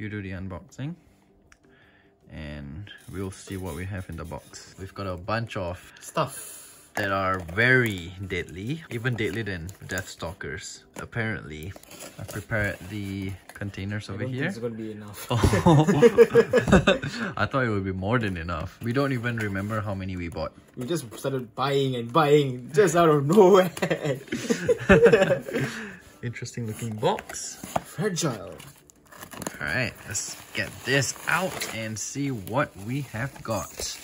you do the unboxing and we'll see what we have in the box. We've got a bunch of Stuff. that are very deadly, even deadlier than Deathstalkers. Apparently, I prepared the containers over I don't here. it's gonna be enough. I thought it would be more than enough. We don't even remember how many we bought. We just started buying and buying just out of nowhere. Interesting looking box. Fragile. Alright, let's get this out and see what we have got.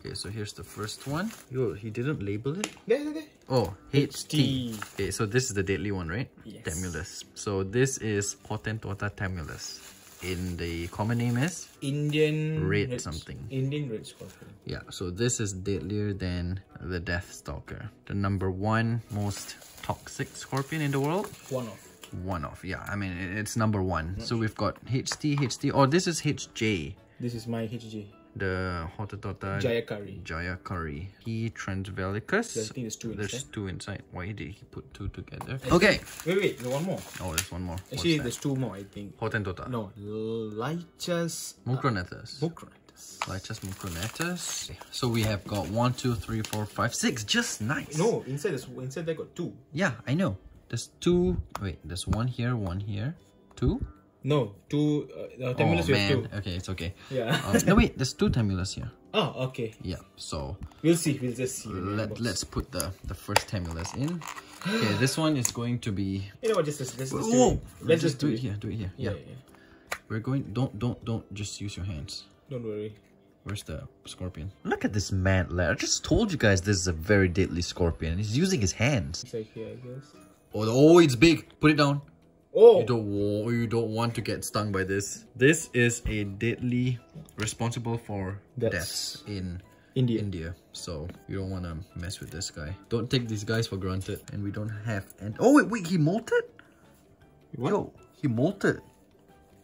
Okay, so here's the first one. Yo, he didn't label it? There. Oh, HT. HT. Okay, so this is the deadly one, right? Yes. Tamulus. So this is Hottentotta tamulus. In the common name is? Indian Red something. Indian red scorpion. Yeah, so this is deadlier than the Death Stalker. The number one most toxic scorpion in the world. One of. One of, yeah. I mean, it's number one. So we've got HT, HT. Oh, this is HJ. This is my HG. The Hottentotta Jayakari. Jayakari. He Transvaalicus. I think there's two There's inside. two inside. Why did he put two together? Okay. Wait, wait, there's one more. Oh, there's one more. Actually, there's two more, I think. Hottentotta. No, Lychas uh, Mucronetus. Mucronatus. Lychas mucronetus. So we have got one, two, three, four, five, six. Just nice. No, inside there's inside there got two. Yeah, I know. There's two. Wait, there's one here, one here. Two? No, two. Uh, uh, Oh, we have man. two. Okay, it's okay. Yeah. Um, no, wait, there's two Tamulus here. oh, okay. Yeah, so We'll see. We'll just see. Let Let's put the, the first Tamulus in. Okay, this one is going to be... You know what? Just let's, do Whoa! it. Let's just do it here, do it here. Yeah, Yeah. yeah. We're going... Don't, don't, don't just use your hands. Don't worry. Where's the scorpion? Look at this mantler. I just told you guys this is a very deadly scorpion. He's using his hands. It's like here, I guess. Oh, oh, it's big. Put it down. Oh, You don't want, oh, you don't want to get stung by this. This is a deadly responsible for Deaths. deaths in India. India. So you don't want to mess with this guy. Don't take these guys for granted. And we don't have and oh wait wait he molted. What? Yo, he molted.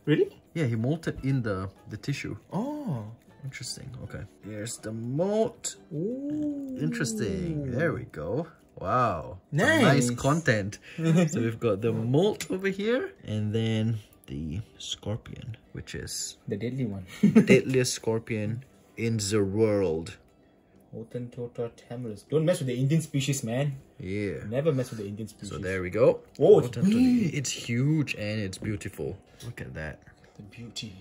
Really? Yeah, he molted in the the tissue. Oh. Interesting. Okay. Here's the molt. Ooh. Interesting. There we go. Wow. Nice. Nice content. so we've got the molt over here and then the scorpion, which is The deadly one. deadliest scorpion in the world. Hottentotta tamulus. Don't mess with the Indian species, man. Yeah. Never mess with the Indian species. So there we go. Oh, it's it's huge and it's beautiful. Look at that. The beauty.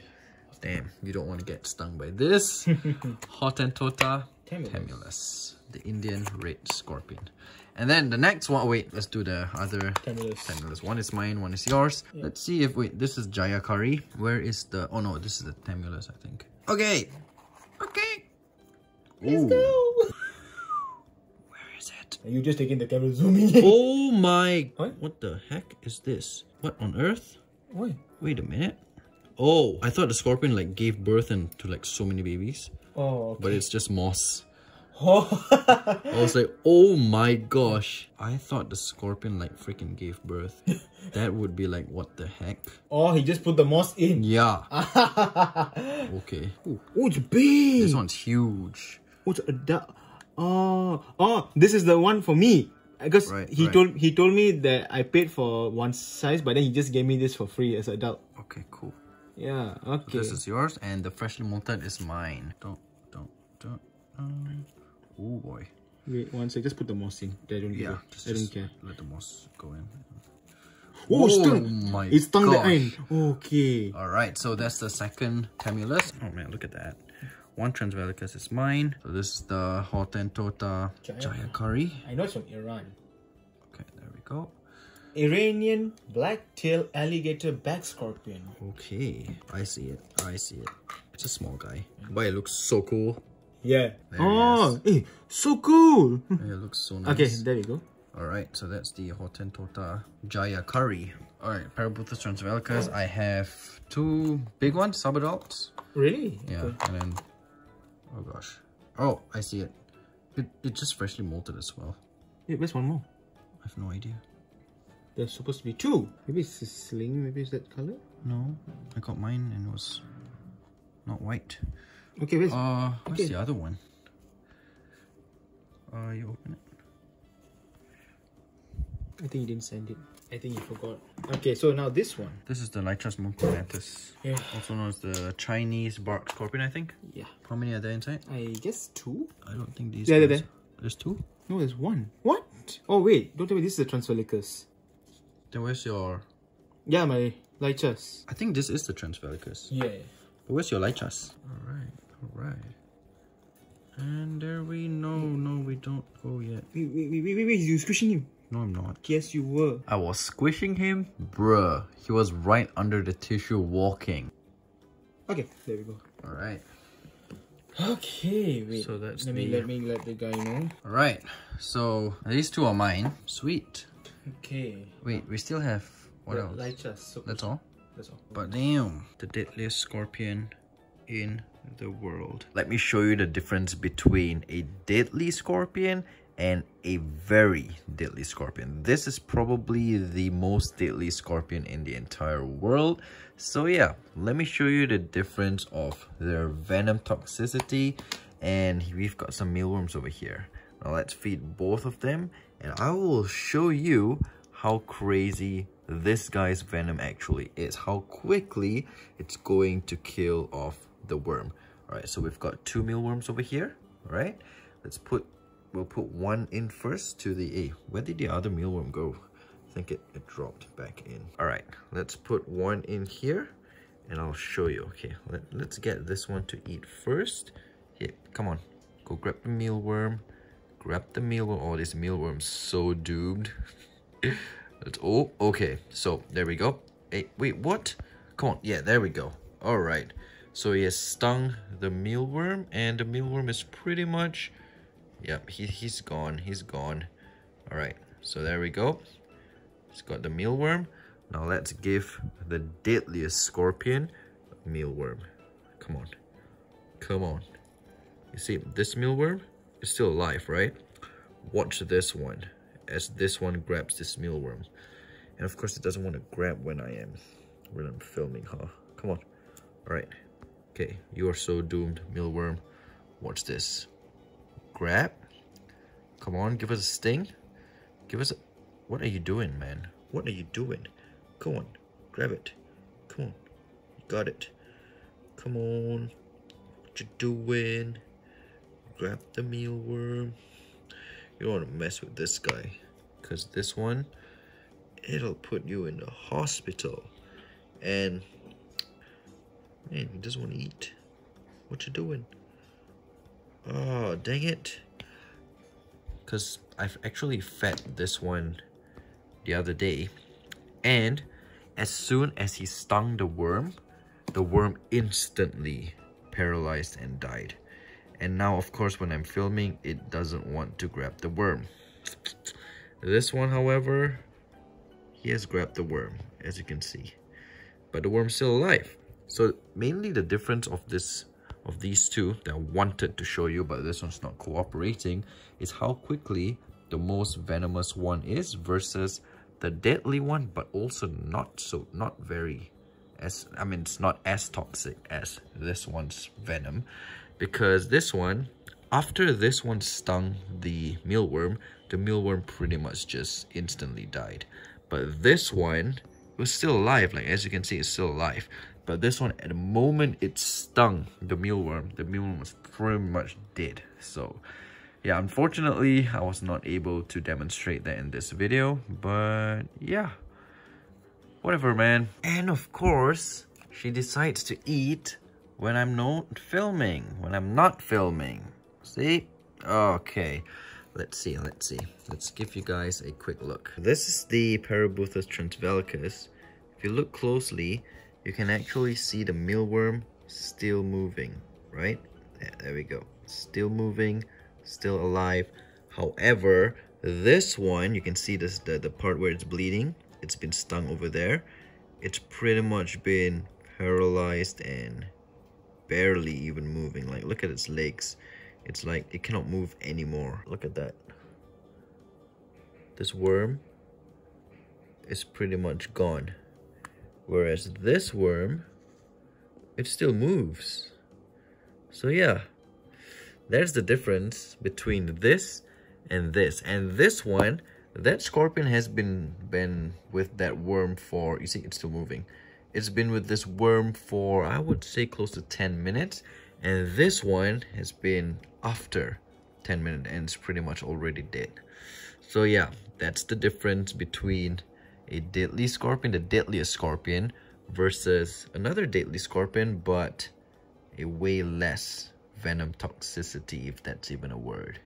Damn, you don't want to get stung by this. Hottentotta Tamulus. tamulus, the Indian red scorpion. And then the next one, wait, let's do the other tamulus. One is mine, one is yours. Let's see if, wait, this is Jayakari. Where is the, oh no, this is the tamulus, I think. Okay. Okay. Let's Ooh, go. Where is it? Are you just taking the camera zooming in? Oh my, What? what the heck is this? What on earth? Why? Wait a minute. Oh, I thought the scorpion like gave birth and to like so many babies, Oh, okay. but it's just moss. Oh. I was like, oh my gosh. I thought the scorpion like freaking gave birth. that would be like, what the heck? oh, he just put the moss in. Yeah. oh, Okay. Ooh, it's big. this one's huge. Oh, it's a oh, oh, this is the one for me. Because Right, he right. told he told me that I paid for one size, but then he just gave me this for free as an adult. Okay, cool. Yeah. Okay. This is yours, and the freshly molted is mine. Don't, don't, don't. Um, oh boy. Wait one sec. Just put the moss in. I don't Yeah, care. just, I don't care. let the moss go in. Oh, it's Oh stung. my It's stung the end. Okay. All right, so that's the second Tamulus. Oh man, look at that. One Transvaalicus is mine. So this is the Hottentotta Jaya- Jayakari. I know it's from Iran. Okay, there we go. Iranian black-tailed alligator back scorpion. Okay, I see it. I see it. It's a small guy, but it looks so cool. Yeah. There oh, eh, so cool. It looks so nice. okay, there we go. All right, so that's the Hotentota Jaya curry. All right, Parabuthus transvaalicus. I have two big ones, subadults. Really? Yeah, Okay. and then, oh gosh. Oh, I see it. It, it just freshly molted as well. Yeah, where's one more? I have no idea. There's supposed to be two. Maybe it's a sling. Maybe it's that color. No, I got mine and it was not white. Okay, where's Uh, where's Okay. the other one? Uh, you open it. I think you didn't send it. I think you forgot. Okay, so now this one. This is the Lychas mucronatus. Yeah. Also known as the Chinese bark scorpion, I think. Yeah. How many are there inside? I guess two? I don't think these There, there, guys- there. There's two? No, there's one. What? Oh, wait. Don't tell me this is the Transvaalicus. Then where's your... Yeah, my Lychas. I think this is the Transvaalicus. Yeah. But where's your Lychas? Alright, alright. And there we... No, no, we don't go yet. Wait, wait, wait, wait, wait. You squishing him. No, I'm not. Yes, you were. I was squishing him? Bruh, he was right under the tissue walking. Okay, there we go. Alright. Okay, wait. So that's let me the- let me let the guy know. Alright, so these two are mine. Sweet. Okay. Wait, we still have... What The else? That's all? That's all. But damn, the deadliest scorpion in the world. Let me show you the difference between a deadly scorpion and a very deadly scorpion. This is probably the most deadly scorpion in the entire world. So yeah, let me show you the difference of their venom toxicity and we've got some mealworms over here. Now let's feed both of them and I will show you how crazy this guy's venom actually is. How quickly it's going to kill off the worm. Alright, so we've got two mealworms over here. Alright, let's put, we'll put one in first to the, A. where did the other mealworm go? I think it, it dropped back in. Alright, let's put one in here and I'll show you. Okay, let, let's get this one to eat first. Here, come on, go grab the mealworm. Grab the mealworm. Oh, this mealworm's so doomed. Let's, oh, okay. So, there we go. Hey, wait, what? Come on. Yeah, there we go. All right. So, he has stung the mealworm, and the mealworm is pretty much... Yep, he, he's gone. He's gone. All right. So, there we go. He's got the mealworm. Now, let's give the deadliest scorpion mealworm. Come on. Come on. You see, this mealworm is still alive, right? Watch this one as this one grabs this mealworm. And of course, it doesn't want to grab when I am, when I'm filming, huh? Come on. All right. Okay, you are so doomed, mealworm. Watch this. Grab. Come on, give us a sting. Give us a... What are you doing, man? What are you doing? Come on, grab it. Come on, you got it. Come on. What you doing? Grab the mealworm. You don't want to mess with this guy. Because this one, it'll put you in the hospital. And, man, he doesn't want to eat. What you doing? Oh, dang it. Because I've actually fed this one the other day. And as soon as he stung the worm, the worm instantly paralyzed and died. And now, of course, when I'm filming, it doesn't want to grab the worm. This one, however, he has grabbed the worm, as you can see. But the worm's still alive. So mainly the difference of this of these two that I wanted to show you, but this one's not cooperating, is how quickly the most venomous one is versus the deadly one, but also not so not very as I mean it's not as toxic as this one's venom. Because this one after this one stung the mealworm the mealworm pretty much just instantly died. But this one was still alive like as you can see it's still alive. But this one at the moment it stung the mealworm. The mealworm was pretty much dead. So yeah unfortunately i was not able to demonstrate that in this video. But yeah. Whatever man. And of course she decides to eat when i'm not filming. When i'm not filming. See? Okay let's see let's see. Let's give you guys a quick look. This is the parabuthus transvaalicus if you look closely you can actually see the mealworm still moving right? Yeah, there we go. Still moving still alive. However this one you can see this the, the part where it's bleeding. It's been stung over there. It's pretty much been paralyzed and barely even moving. Like look at its legs it's like it cannot move anymore. Look at that. This worm is pretty much gone. Whereas this worm it still moves. So yeah there's the difference between this and this. And this one that scorpion has been been with that worm for you see it's still moving. It's been with this worm for i would say close to 10 minutes. And this one has been after 10 minutes and it's pretty much already dead. So yeah that's the difference between a deadly scorpion the deadliest scorpion versus another deadly scorpion but a way less venom toxicity if that's even a word